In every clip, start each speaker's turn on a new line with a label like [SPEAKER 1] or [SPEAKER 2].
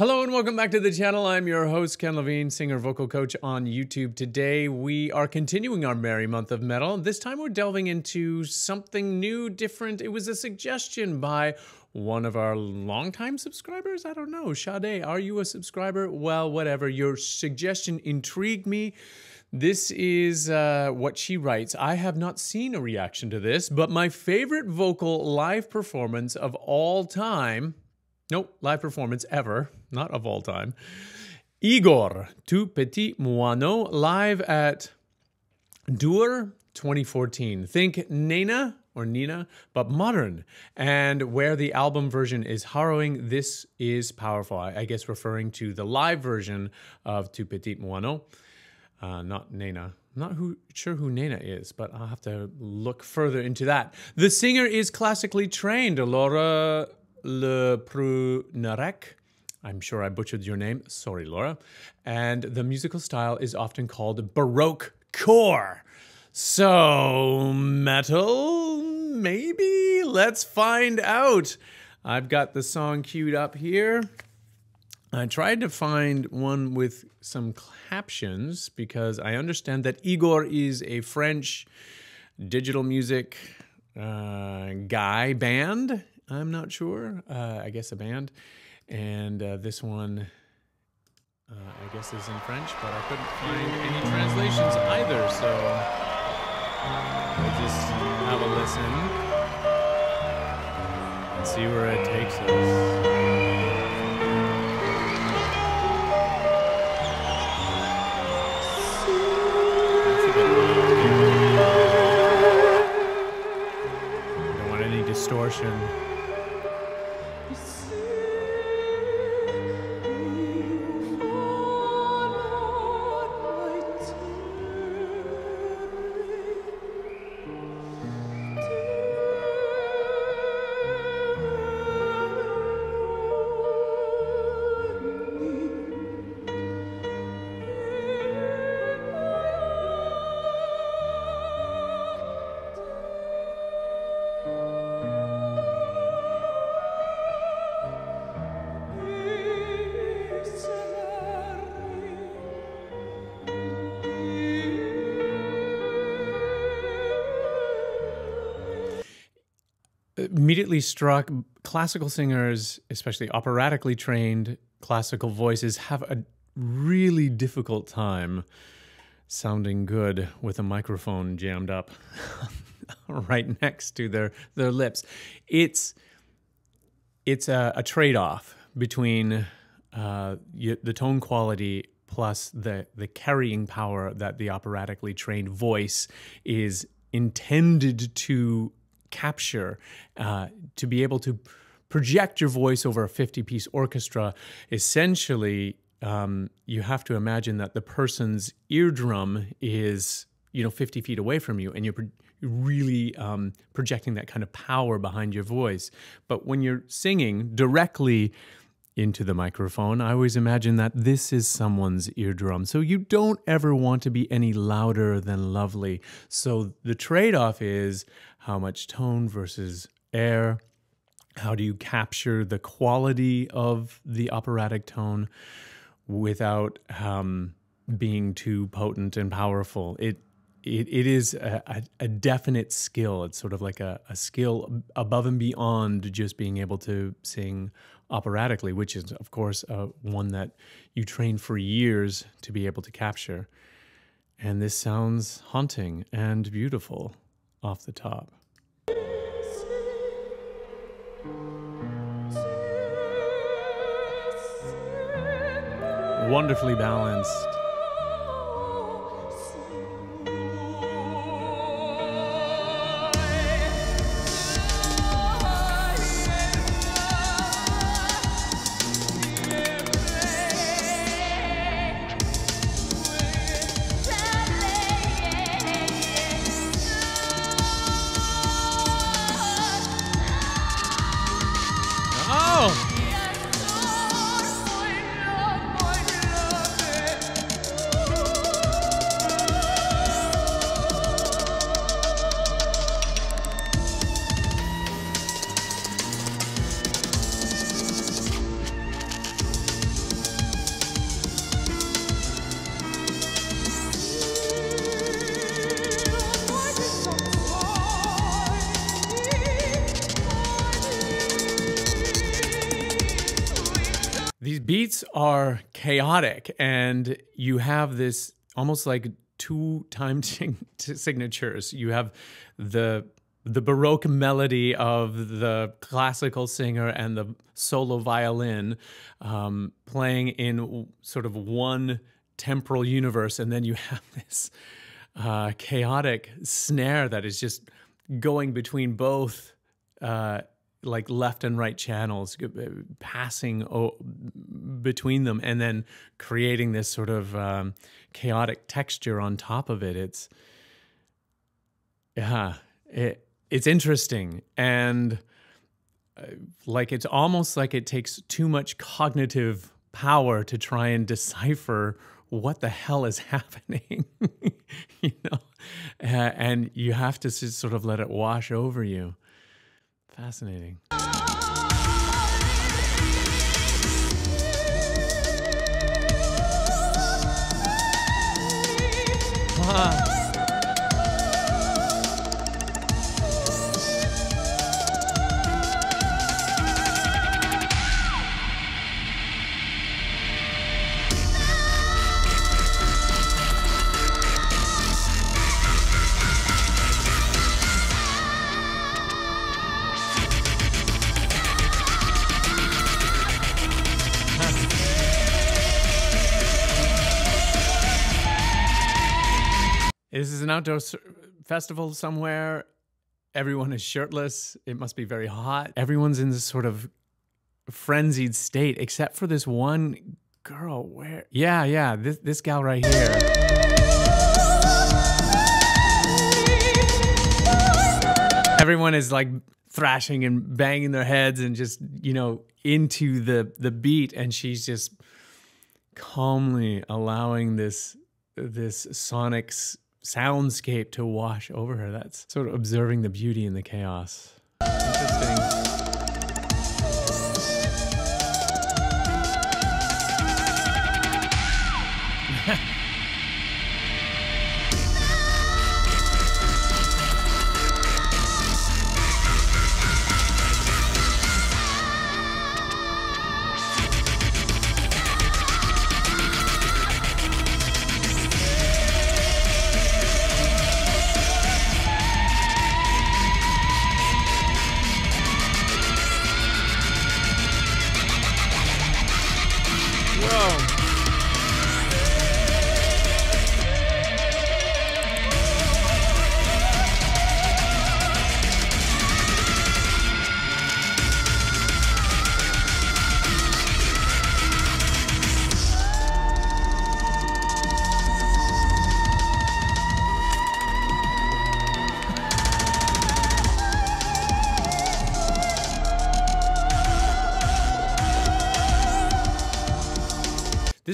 [SPEAKER 1] Hello and welcome back to the channel. I'm your host, Ken Lavigne, singer vocal coach on YouTube. Today we are continuing our merry month of metal. This time we're delving into something new, different. It was a suggestion by one of our longtime subscribers. I don't know. Sade, are you a subscriber? Well, whatever. Your suggestion intrigued me. This is uh, what she writes. I have not seen a reaction to this, but my favorite vocal live performance of all time Nope, live performance ever, not of all time. Igorrr, Tout Petit Moineau, live at Dour 2014. Think Nena or Nina, but modern. And where the album version is harrowing, this is powerful. I guess referring to the live version of Tout Petit Moineau, uh, not Nena. I'm not who, sure who Nena is, but I'll have to look further into that. The singer is classically trained. Laura Le Prunarek. I'm sure I butchered your name. Sorry, Laura. And the musical style is often called Baroque core. So, metal? Maybe? Let's find out. I've got the song queued up here. I tried to find one with some captions because I understand that Igorrr is a French digital music uh, guy band I'm not sure. Uh, I guess a band. And uh, this one, uh, I guess, is in French, but I couldn't find any translations either. So we'll just have a listen and see where it takes us. distortion. Immediately struck classical singers, especially operatically trained classical voices, have a really difficult time sounding good with a microphone jammed up right next to their their lips. It's it's a, a trade off between uh, the tone quality plus the the carrying power that the operatically trained voice is intended to capture, uh, to be able to project your voice over a 50 piece orchestra, essentially, um, you have to imagine that the person's eardrum is, you know, 50 feet away from you and you're really um, projecting that kind of power behind your voice. But when you're singing directly, into the microphone, I always imagine that this is someone's eardrum. So you don't ever want to be any louder than lovely. So the trade off is how much tone versus air. How do you capture the quality of the operatic tone without um, being too potent and powerful? It it, it is a, a, definite skill. It's sort of like a, a skill above and beyond just being able to sing operatically, which is, of course, uh, one that you train for years to be able to capture. And this sounds haunting and beautiful off the top. Wonderfully balanced. Are chaotic, and you have this almost like two time signatures. You have the the baroque melody of the classical singer and the solo violin um, playing in sort of one temporal universe, and then you have this uh, chaotic snare that is just going between both uh, like left and right channels, uh, passing between them, and then creating this sort of um, chaotic texture on top of it. It's yeah, it, it's interesting. And uh, like it's almost like it takes too much cognitive power to try and decipher what the hell is happening you know? Uh, and you have to sort of let it wash over you fascinating This is an outdoor festival somewhere. Everyone is shirtless. It must be very hot. Everyone's in this sort of frenzied state, except for this one girl. Where? Yeah, yeah, this this gal right here. Everyone is like thrashing and banging their heads and just you know into the the beat, and she's just calmly allowing this this sonic soundscape to wash over her. That's sort of observing the beauty in the chaos. Interesting.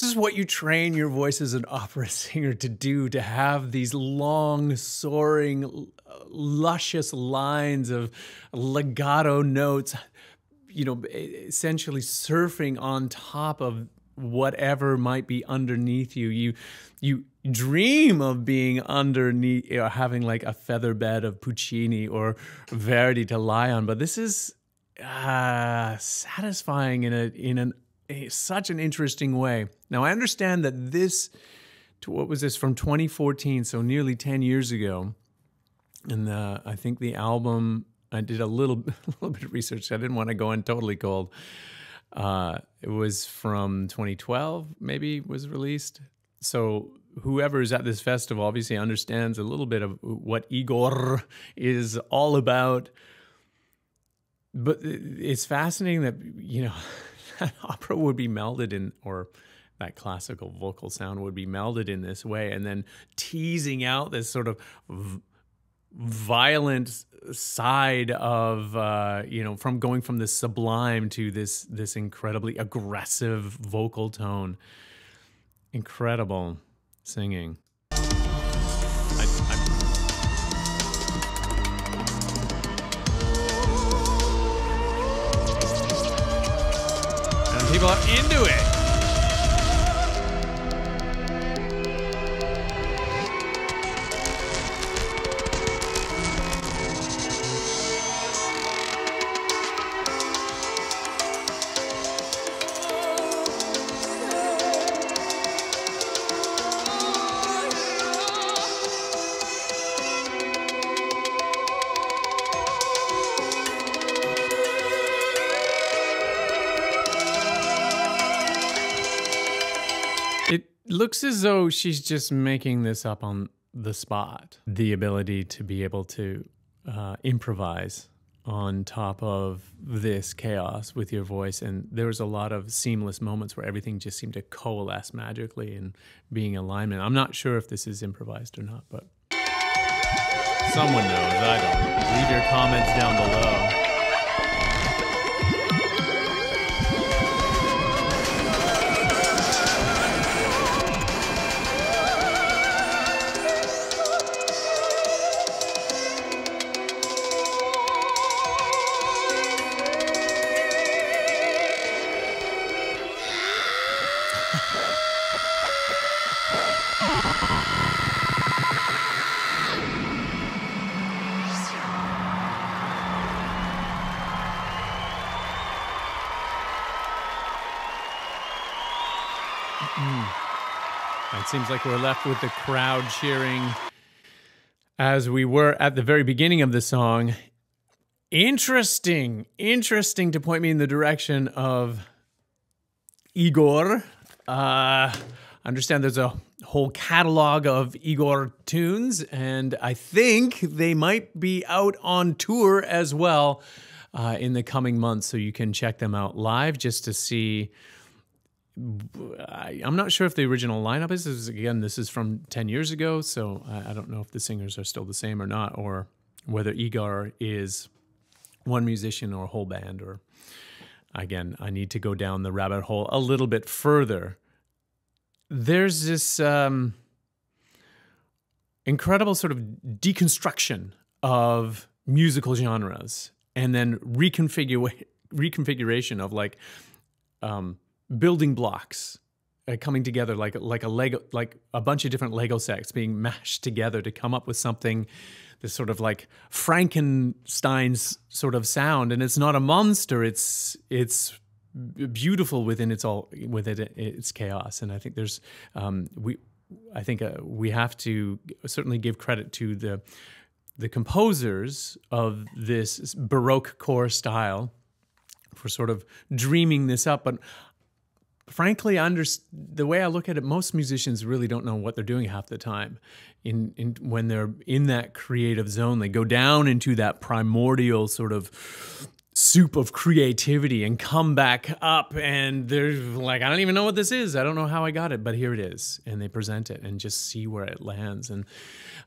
[SPEAKER 1] This is what you train your voice as an opera singer to do to have these long, soaring, luscious lines of legato notes, you know, essentially surfing on top of whatever might be underneath you. You you dream of being underneath or having like a feather bed of Puccini or Verdi to lie on, but this is uh, satisfying in a in an a, such an interesting way. Now, I understand that this, to what was this, from 2014, so nearly 10 years ago. And uh, I think the album, I did a little, a little bit of research. I didn't want to go in totally cold. Uh, it was from 2012, maybe was released. So whoever is at this festival obviously understands a little bit of what Igorrr is all about. But it's fascinating that, you know, that opera would be melded in, or that classical vocal sound would be melded in this way, and then teasing out this sort of violent side of uh, you know from going from this sublime to this this incredibly aggressive vocal tone. Incredible singing. People are into it. Looks as though she's just making this up on the spot. The ability to be able to uh, improvise on top of this chaos with your voice. And there was a lot of seamless moments where everything just seemed to coalesce magically and being alignment. I'm not sure if this is improvised or not, but someone knows. I don't. Leave your comments down below. Seems like we're left with the crowd cheering as we were at the very beginning of the song. Interesting, interesting to point me in the direction of Igorrr. Uh, understand there's a whole catalog of Igorrr tunes, and I think they might be out on tour as well uh, in the coming months. So you can check them out live just to see I, am not sure if the original lineup is. is. Again, this is from 10 years ago, so I, I, don't know if the singers are still the same or not, or whether Igorrr is one musician or a whole band. Or again, I need to go down the rabbit hole a little bit further. There's this um, incredible sort of deconstruction of musical genres and then reconfigure reconfiguration of like um, building blocks uh, coming together like like a Lego like a bunch of different Lego sets being mashed together to come up with something this sort of like Frankenstein's sort of sound. And it's not a monster it's it's beautiful within its all within it, its chaos. And I think there's um, we I think uh, we have to certainly give credit to the the composers of this baroque core style for sort of dreaming this up. But frankly, I under, the way I look at it, most musicians really don't know what they're doing half the time. In, in when they're in that creative zone, they go down into that primordial sort of soup of creativity and come back up and they're like i don't even know what this is. I don't know how i got it but here it is. And they present it and just see where it lands. And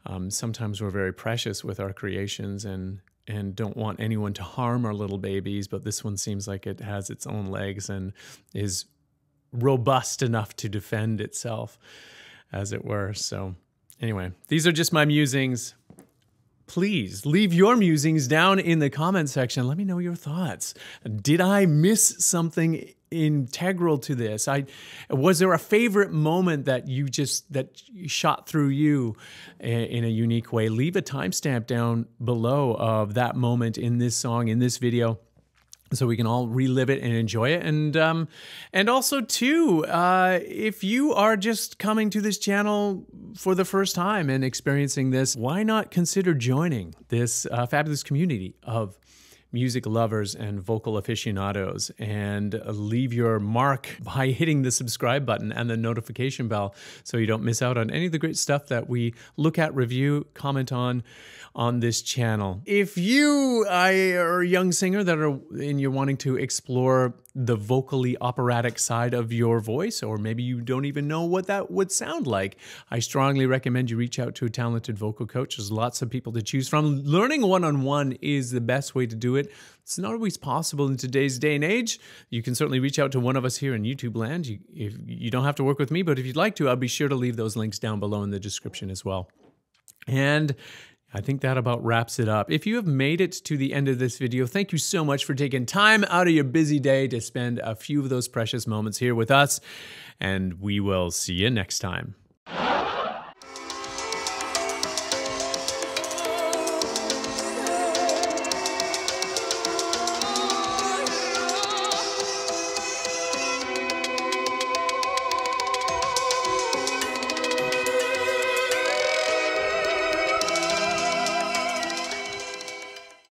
[SPEAKER 1] um, sometimes we're very precious with our creations and and don't want anyone to harm our little babies but this one seems like it has its own legs and is robust enough to defend itself, as it were. So, anyway, these are just my musings. Please leave your musings down in the comment section. Let me know your thoughts. Did I miss something integral to this? I was there a favorite moment that you just that shot through you in a unique way? Leave a timestamp down below of that moment in this song in this video so we can all relive it and enjoy it. And um, and also too uh, if you are just coming to this channel for the first time and experiencing this why not consider joining this uh, fabulous community of music lovers and vocal aficionados and leave your mark by hitting the subscribe button and the notification bell so you don't miss out on any of the great stuff that we look at review comment on on this channel. If you are a young singer that are and you're wanting to explore the vocally operatic side of your voice, or maybe you don't even know what that would sound like, I strongly recommend you reach out to a talented vocal coach. There's lots of people to choose from. Learning one on one is the best way to do it. It's not always possible in today's day and age. You can certainly reach out to one of us here in YouTube land. You, if, you don't have to work with me, but if you'd like to, I'll be sure to leave those links down below in the description as well. And I think that about wraps it up. If you have made it to the end of this video, thank you so much for taking time out of your busy day to spend a few of those precious moments here with us, and we will see you next time.